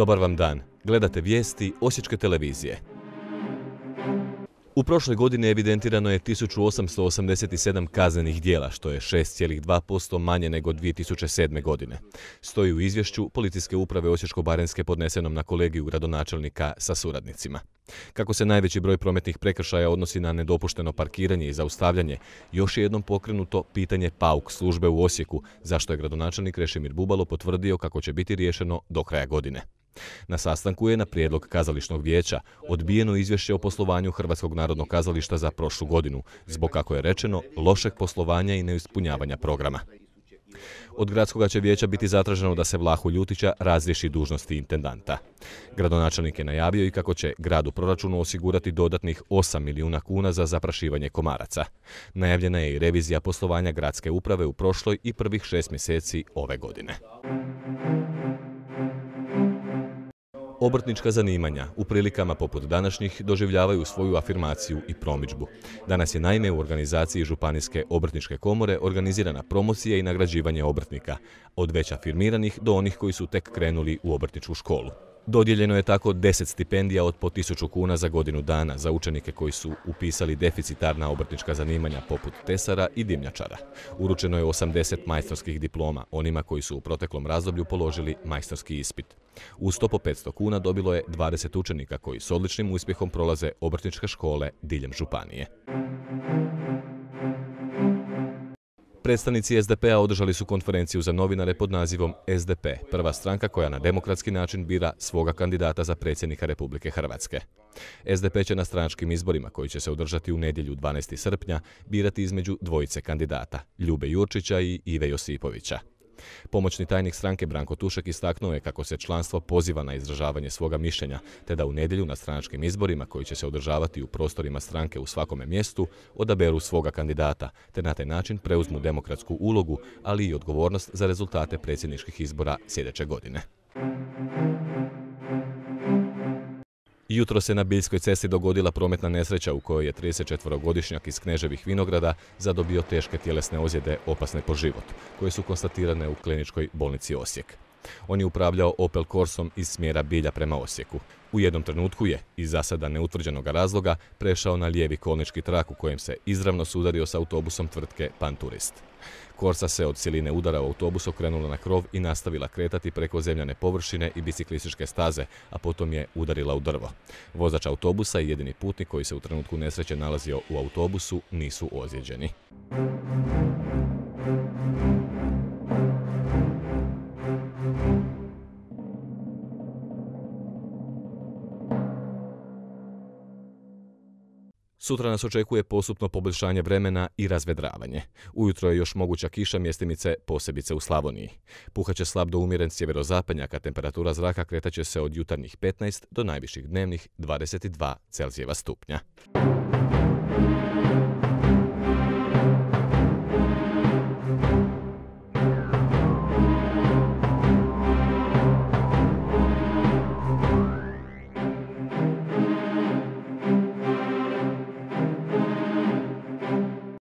Dobar vam dan. Gledate vijesti Osječke televizije. U prošloj godini evidentirano je 1887 kaznenih dijela, što je 6,2% manje nego 2007. godine. Stoji u izvješću Policijske uprave Osječko-Barenske podnesenom na kolegiju gradonačelnika sa suradnicima. Kako se najveći broj prometnih prekršaja odnosi na nedopušteno parkiranje i zaustavljanje, još je jednom pokrenuto pitanje PAUK službe u Osijeku, zašto je gradonačelnik Rešimir Bubalo potvrdio kako će biti riješeno do kraja godine. Na sastanku je na prijedlog kazališnog vijeća odbijeno izvješće o poslovanju Hrvatskog narodnog kazališta za prošlu godinu, zbog kako je rečeno lošeg poslovanja i neispunjavanja programa. Od gradskog će vijeća biti zatraženo da se Vlahu Ljutića razriješi dužnosti intendanta. Gradonačelnik je najavio i kako će gradu proračunu osigurati dodatnih 8 milijuna kuna za zaprašivanje komaraca. Najavljena je i revizija poslovanja gradske uprave u prošloj i prvih šest mjeseci ove godine. Obrtnička zanimanja u prilikama poput današnjih doživljavaju svoju afirmaciju i promičbu. Danas je naime u organizaciji Županijske obrtničke komore organizirana promocija i nagrađivanje obrtnika, od već afirmiranih do onih koji su tek krenuli u obrtničku školu. Dodijeljeno je tako 10 stipendija od po 1000 kuna za godinu dana za učenike koji su upisali deficitarna obrtnička zanimanja poput tesara i dimnjačara. Uručeno je 80 majstorskih diploma onima koji su u proteklom razdoblju položili majstorski ispit. Uz to po 500 kuna dobilo je 20 učenika koji s odličnim uspjehom prolaze obrtničke škole diljem županije. Predstavnici SDP-a održali su konferenciju za novinare pod nazivom SDP, prva stranka koja na demokratski način bira svoga kandidata za predsjednika Republike Hrvatske. SDP će na stranačkim izborima koji će se održati u nedjelju 12. srpnja birati između dvojice kandidata, Ljube Jurčića i Ive Josipovića. Pomoćni tajnik stranke Branko Tušek istaknuo je kako se članstvo poziva na izražavanje svoga mišljenja, te da u nedjelju na stranačkim izborima koji će se održavati u prostorima stranke u svakome mjestu odaberu svoga kandidata, te na taj način preuzmu demokratsku ulogu, ali i odgovornost za rezultate predsjedničkih izbora sljedeće godine. Jutro se na Biljskoj cesti dogodila prometna nesreća u kojoj je 34-godišnjak iz Kneževih Vinograda zadobio teške tjelesne ozljede opasne po život, koje su konstatirane u kliničkoj bolnici Osijek. On je upravljao Opel Corsom iz smjera Bilja prema Osijeku. U jednom trenutku je, iz zasada neutvrđenog razloga, prešao na lijevi kolnički trak u kojem se izravno sudario s autobusom tvrtke Panturist. Korsa se od siline udara u autobus okrenula na krov i nastavila kretati preko zemljane površine i biciklističke staze, a potom je udarila u drvo. Vozač autobusa i jedini putnik koji se u trenutku nesreće nalazio u autobusu nisu ozlijeđeni. Sutra nas očekuje postupno poboljšanje vremena i razvedravanje. Ujutro je još moguća kiša mjestimice, posebice u Slavoniji. Puhaće slab do umjeren sjeverozapadnjaka, temperatura zraka kretaće se od jutarnjih 15 do najviših dnevnih 22 Celzijeva stupnja.